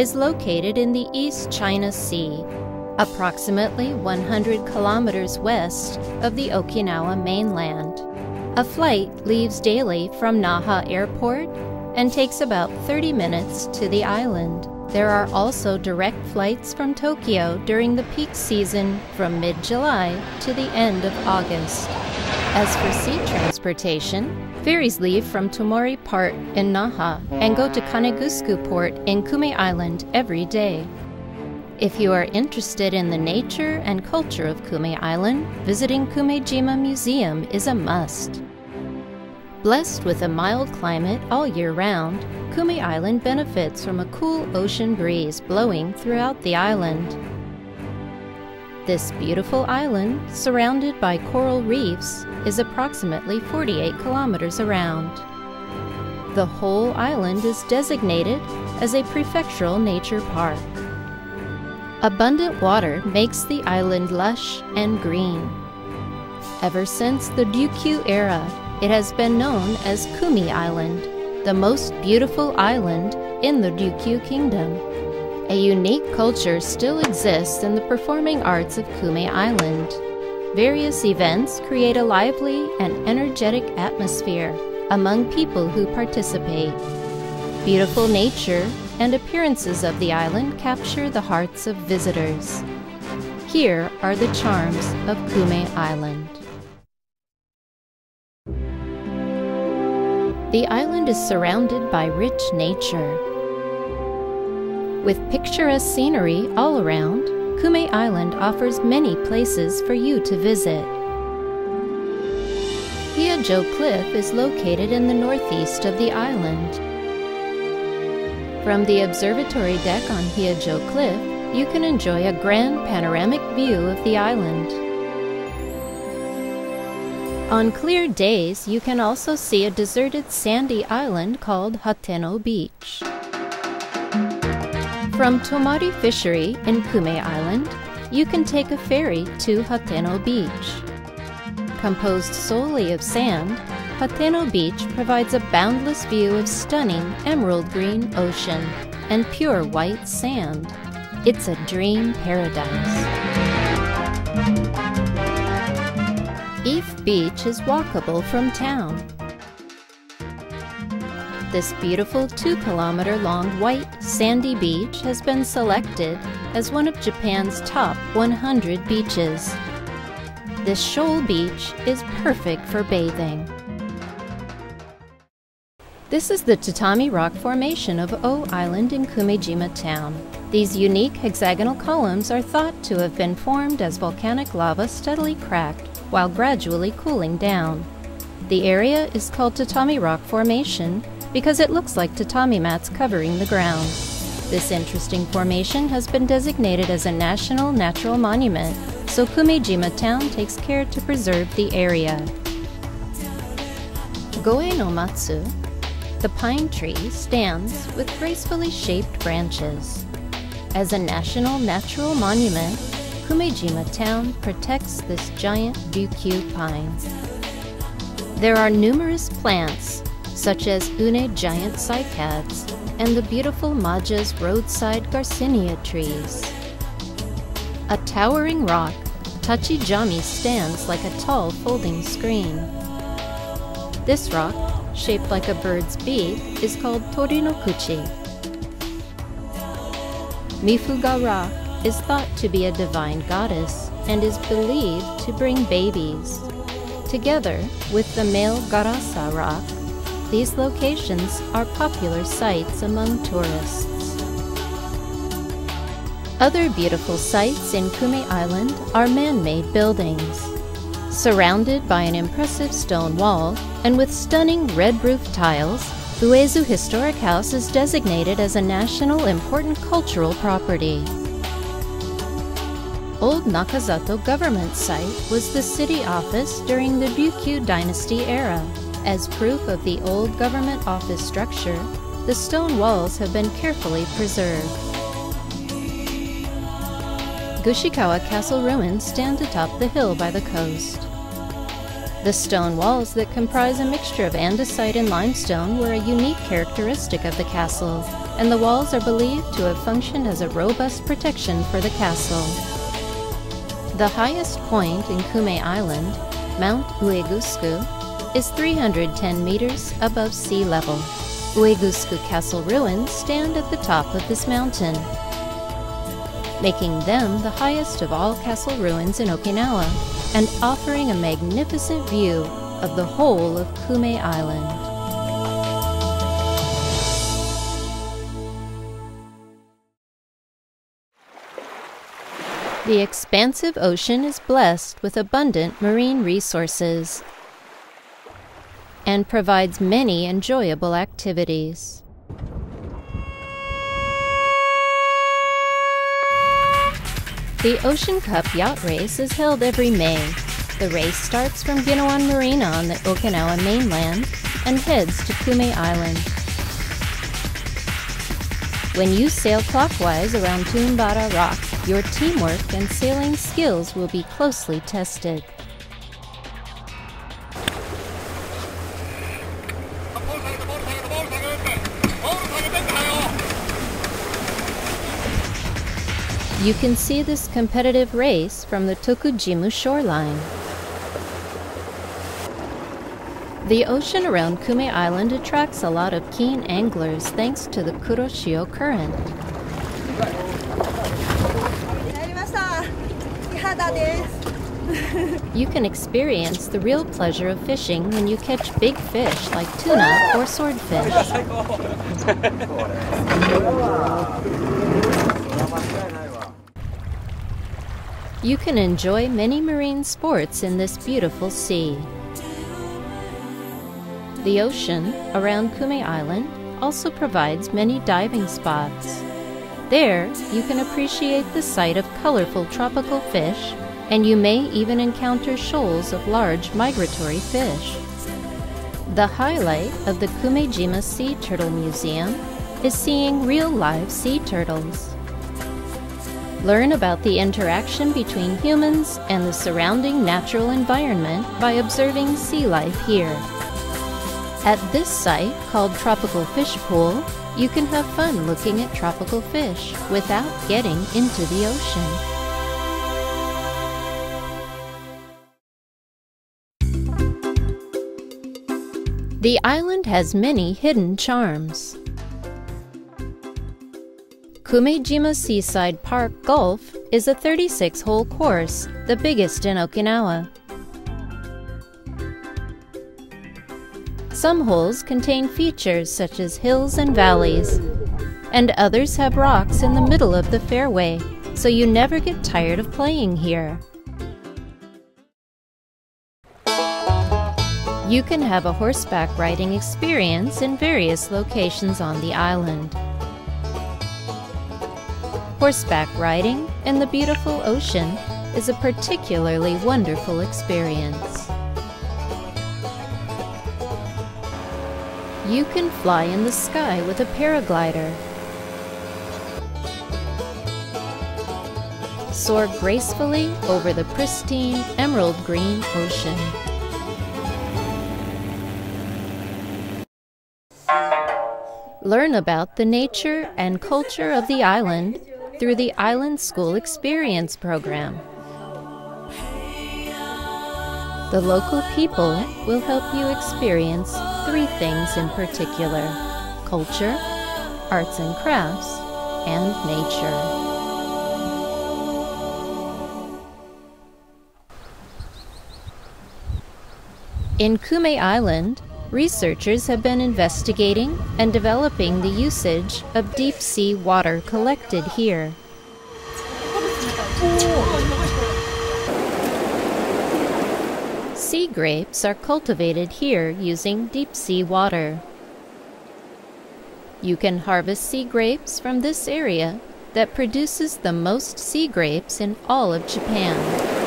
Is located in the East China Sea, approximately 100 kilometers west of the Okinawa mainland. A flight leaves daily from Naha Airport and takes about 30 minutes to the island. There are also direct flights from Tokyo during the peak season from mid July to the end of August. As for sea transportation, ferries leave from Tomari Port in Naha and go to Kanegusuku Port in Kume Island every day. If you are interested in the nature and culture of Kume Island, visiting Kumejima Museum is a must. Blessed with a mild climate all year round, Kume Island benefits from a cool ocean breeze blowing throughout the island. This beautiful island, surrounded by coral reefs, is approximately 48 kilometers around. The whole island is designated as a prefectural nature park. Abundant water makes the island lush and green. Ever since the Ryukyu era, it has been known as Kume Island, the most beautiful island in the Ryukyu Kingdom. A unique culture still exists in the performing arts of Kume Island. Various events create a lively and energetic atmosphere among people who participate. Beautiful nature and appearances of the island capture the hearts of visitors. Here are the charms of Kume Island. The island is surrounded by rich nature. With picturesque scenery all around, Kume Island offers many places for you to visit. Hiyajo Cliff is located in the northeast of the island. From the observatory deck on Hiyajo Cliff, you can enjoy a grand panoramic view of the island. On clear days, you can also see a deserted sandy island called Hateno Beach. From Tomari Fishery in Kume Island, you can take a ferry to Hateno Beach. Composed solely of sand, Hateno Beach provides a boundless view of stunning emerald green ocean and pure white sand. It's a dream paradise. Eef Beach is walkable from town. This beautiful two kilometer long white sandy beach has been selected as one of Japan's top 100 beaches. This shoal beach is perfect for bathing. This is the Tatami Rock Formation of O Island in Kumejima Town. These unique hexagonal columns are thought to have been formed as volcanic lava steadily cracked while gradually cooling down. The area is called Tatami Rock Formation because it looks like tatami mats covering the ground. This interesting formation has been designated as a National Natural Monument, so Kumejima Town takes care to preserve the area. Goe no Matsu, the pine tree, stands with gracefully shaped branches. As a National Natural Monument, Kumejima town protects this giant Ryukyu pine. There are numerous plants, such as Une giant cycads and the beautiful Maja's roadside Garcinia trees. A towering rock, Tachijami stands like a tall folding screen. This rock, shaped like a bird's beak, is called Torinokuchi. no Kuchi. Mifuga Rock is thought to be a divine goddess and is believed to bring babies. Together with the male Garasa rock, these locations are popular sites among tourists. Other beautiful sites in Kume Island are man-made buildings. Surrounded by an impressive stone wall and with stunning red roof tiles, Uezu Historic House is designated as a national important cultural property. Old Nakazato government site was the city office during the Ryukyu dynasty era. As proof of the old government office structure, the stone walls have been carefully preserved. Gushikawa Castle ruins stand atop the hill by the coast. The stone walls that comprise a mixture of andesite and limestone were a unique characteristic of the castle, and the walls are believed to have functioned as a robust protection for the castle. The highest point in Kume Island, Mount Uegusuku, is 310 meters above sea level. Uegusuku Castle ruins stand at the top of this mountain, making them the highest of all castle ruins in Okinawa and offering a magnificent view of the whole of Kume Island. The expansive ocean is blessed with abundant marine resources and provides many enjoyable activities. The Ocean Cup Yacht Race is held every May. The race starts from Ginowan Marina on the Okinawa mainland and heads to Kume Island. When you sail clockwise around Tumbara Rock, your teamwork and sailing skills will be closely tested. You can see this competitive race from the Tokujimu shoreline. The ocean around Kume Island attracts a lot of keen anglers thanks to the Kuroshio Current. You can experience the real pleasure of fishing when you catch big fish like tuna or swordfish. You can enjoy many marine sports in this beautiful sea. The ocean around Kume Island also provides many diving spots. There, you can appreciate the sight of colorful tropical fish, and you may even encounter shoals of large migratory fish. The highlight of the Kumejima Sea Turtle Museum is seeing real live sea turtles. Learn about the interaction between humans and the surrounding natural environment by observing sea life here. At this site, called Tropical Fish Pool, you can have fun looking at tropical fish without getting into the ocean. The island has many hidden charms. Kumejima Seaside Park Golf is a 36 hole course, the biggest in Okinawa. Some holes contain features such as hills and valleys, and others have rocks in the middle of the fairway, so you never get tired of playing here. You can have a horseback riding experience in various locations on the island horseback riding in the beautiful ocean is a particularly wonderful experience. You can fly in the sky with a paraglider, soar gracefully over the pristine emerald green ocean. Learn about the nature and culture of the island through the Island School Experience Program. The local people will help you experience three things in particular culture, arts and crafts, and nature. In Kume Island, researchers have been investigating and developing the usage of deep sea water collected here. Sea grapes are cultivated here using deep sea water. You can harvest sea grapes from this area that produces the most sea grapes in all of Japan.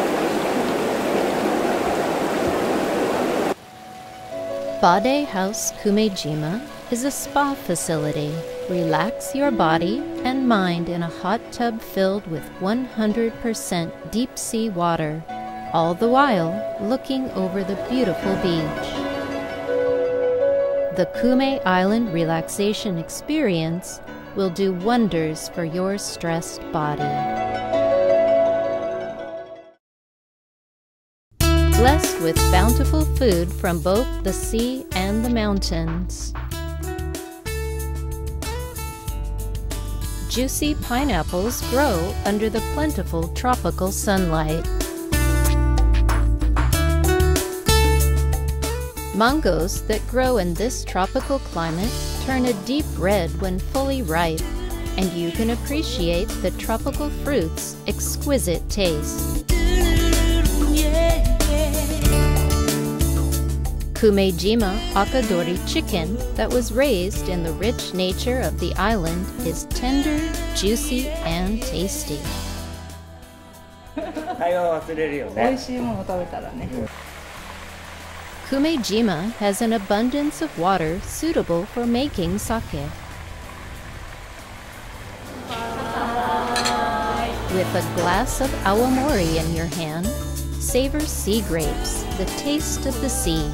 Bade House Kumejima is a spa facility. Relax your body and mind in a hot tub filled with 100% deep sea water. all the while looking over the beautiful beach. The Kume Island relaxation experience will do wonders for your stressed body. Bountiful food from both the sea and the mountains. Juicy pineapples grow under the plentiful tropical sunlight. Mangoes that grow in this tropical climate turn a deep red when fully ripe, and you can appreciate the tropical fruit's exquisite taste. Kumejima Akadori chicken that was raised in the rich nature of the island is tender, juicy, and tasty. 会話忘れるよね。美味しいもの食べたらね。 Kumejima has an abundance of water suitable for making sake. With a glass of awamori in your hand, savor sea grapes, the taste of the sea.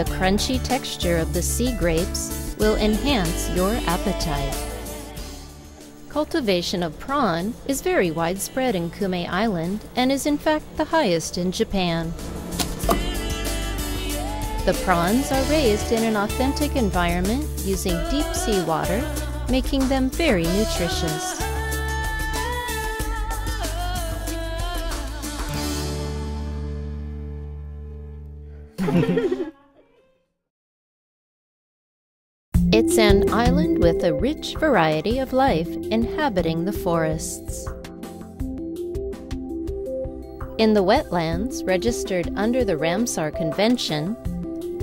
The crunchy texture of the sea grapes will enhance your appetite. Cultivation of prawn is very widespread in Kume Island and is in fact the highest in Japan. The prawns are raised in an authentic environment using deep sea water, making them very nutritious. It's an island with a rich variety of life inhabiting the forests. In the wetlands registered under the Ramsar Convention,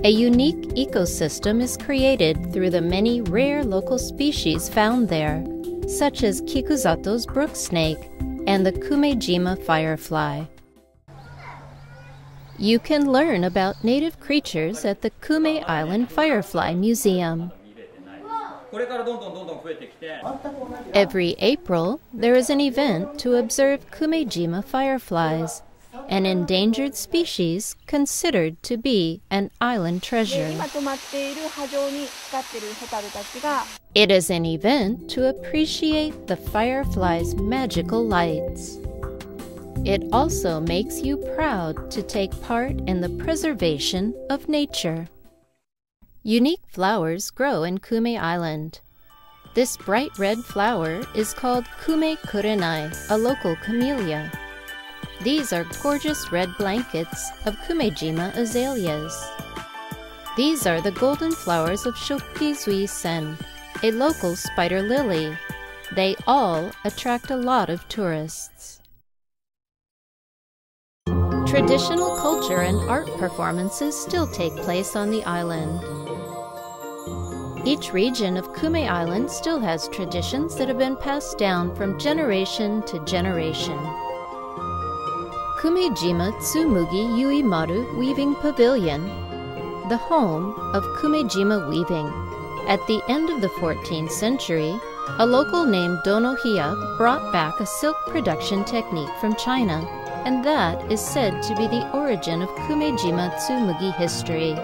a unique ecosystem is created through the many rare local species found there, such as Kikuzato's brook snake and the Kumejima firefly. You can learn about native creatures at the Kume Island Firefly Museum. Every April, there is an event to observe Kumejima fireflies, an endangered species considered to be an island treasure. It is an event to appreciate the firefly's magical lights. It also makes you proud to take part in the preservation of nature. Unique flowers grow in Kume Island. This bright red flower is called Kume Kurenai, a local camellia. These are gorgeous red blankets of Kumejima azaleas. These are the golden flowers of Shokizui Sen, a local spider lily. They all attract a lot of tourists. Traditional culture and art performances still take place on the island. Each region of Kume Island still has traditions that have been passed down from generation to generation. Kumejima Tsumugi Yuimaru Weaving Pavilion, the home of Kumejima weaving. At the end of the 14th century, a local named Donohiya brought back a silk production technique from China, and that is said to be the origin of Kumejima Tsumugi history.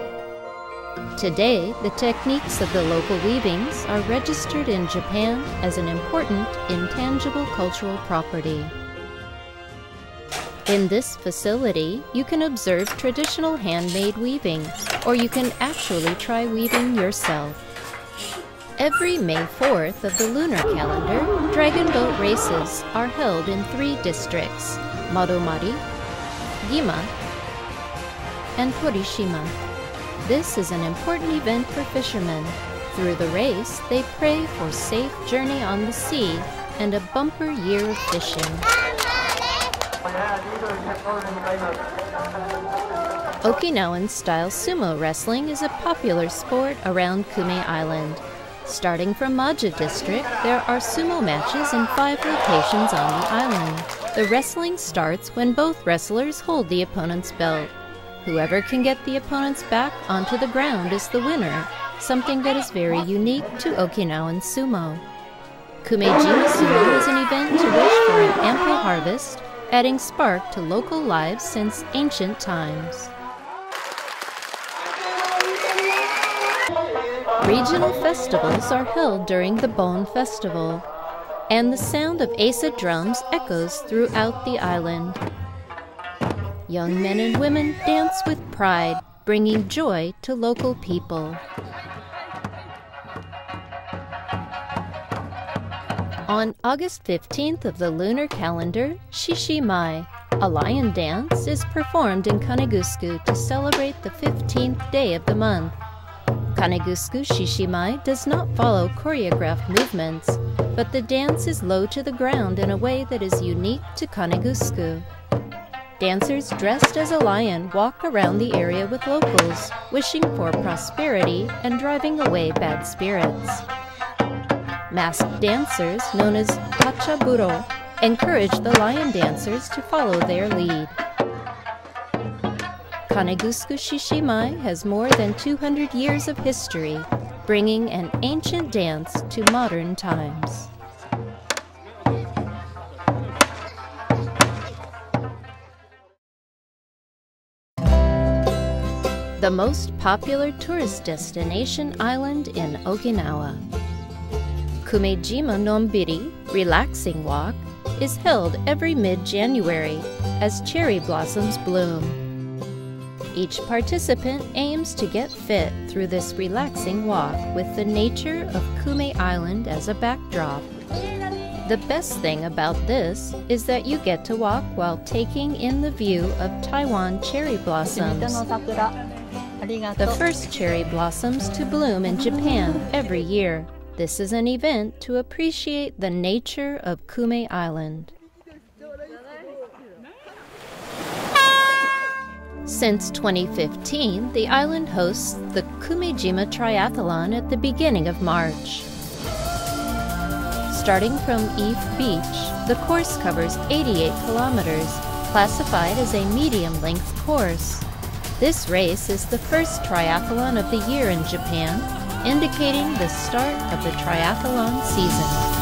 Today, the techniques of the local weavings are registered in Japan as an important intangible cultural property. In this facility, you can observe traditional handmade weaving, or you can actually try weaving yourself. Every May 4th of the lunar calendar, dragon boat races are held in three districts Madomari, Gima, and Torishima. This is an important event for fishermen. Through the race, they pray for safe journey on the sea and a bumper year of fishing. Okinawan style sumo wrestling is a popular sport around Kume Island. Starting from Maja District, there are sumo matches in five locations on the island. The wrestling starts when both wrestlers hold the opponent's belt. Whoever can get the opponent's back onto the ground is the winner, something that is very unique to Okinawan sumo. Kumejima Sumo is an event to wish for an ample harvest adding spark to local lives since ancient times. Regional festivals are held during the Bon Festival, and the sound of Eisa drums echoes throughout the island. Young men and women dance with pride, bringing joy to local people. On August 15th of the lunar calendar, Shishi Mai, a lion dance, is performed in Kanegusuku to celebrate the 15th day of the month. Kanegusuku Shishimai does not follow choreographed movements, but the dance is low to the ground in a way that is unique to Kanegusuku. Dancers dressed as a lion walk around the area with locals, wishing for prosperity and driving away bad spirits. Masked dancers, known as Pachaburo, encourage the lion dancers to follow their lead. Kanegusuku Shishimai has more than 200 years of history, bringing an ancient dance to modern times. The most popular tourist destination island in Okinawa. Kumejima Nombiri Relaxing Walk is held every mid-January as cherry blossoms bloom. Each participant aims to get fit through this relaxing walk with the nature of Kume Island as a backdrop. The best thing about this is that you get to walk while taking in the view of Taiwan cherry blossoms. The first cherry blossoms to bloom in Japan every year. This is an event to appreciate the nature of Kume Island. Since 2015, the island hosts the Kumejima Triathlon at the beginning of March. Starting from Eef Beach, the course covers 88 kilometers, classified as a medium-length course. This race is the first triathlon of the year in Japan, indicating the start of the triathlon season.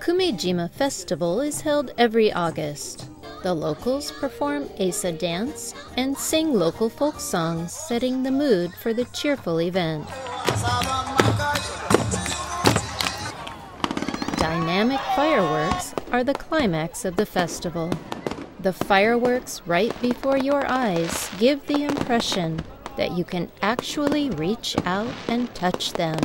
Kumejima Festival is held every August. The locals perform Eisa dance and sing local folk songs, setting the mood for the cheerful event. Dynamic fireworks are the climax of the festival. The fireworks right before your eyes give the impression that you can actually reach out and touch them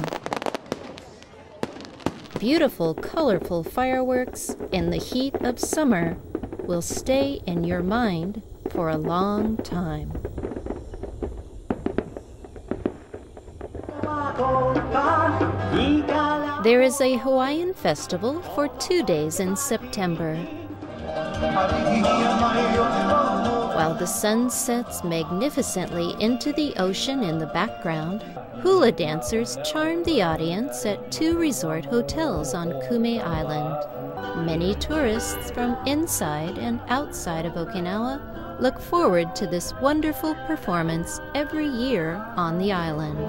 beautiful, colorful fireworks in the heat of summer will stay in your mind for a long time. There is a Hawaiian festival for two days in September. While the sun sets magnificently into the ocean in the background, Hula dancers charm the audience at two resort hotels on Kume Island. Many tourists from inside and outside of Okinawa look forward to this wonderful performance every year on the island.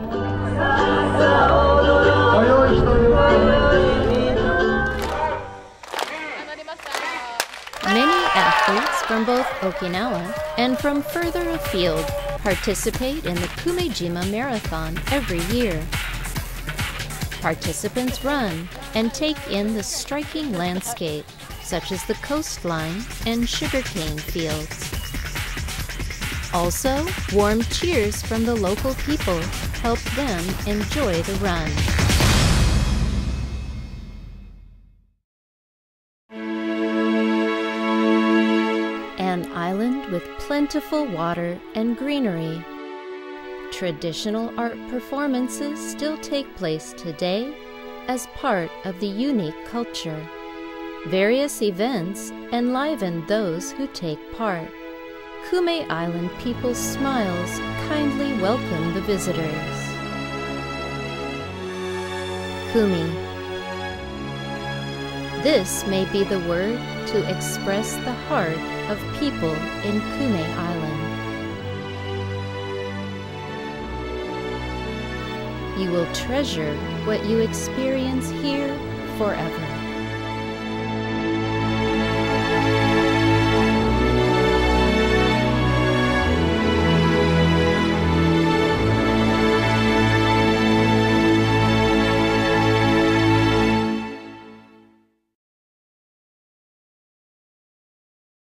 Many athletes from both Okinawa and from further afield participate in the Kumejima Marathon every year. Participants run and take in the striking landscape, such as the coastline and sugarcane fields. Also, warm cheers from the local people help them enjoy the run. An island with plentiful water and greenery. Traditional art performances still take place today as part of the unique culture. Various events enliven those who take part. Kume Island people's smiles kindly welcome the visitors. Kumi. This may be the word to express the heart of people in Kume Island. You will treasure what you experience here forever.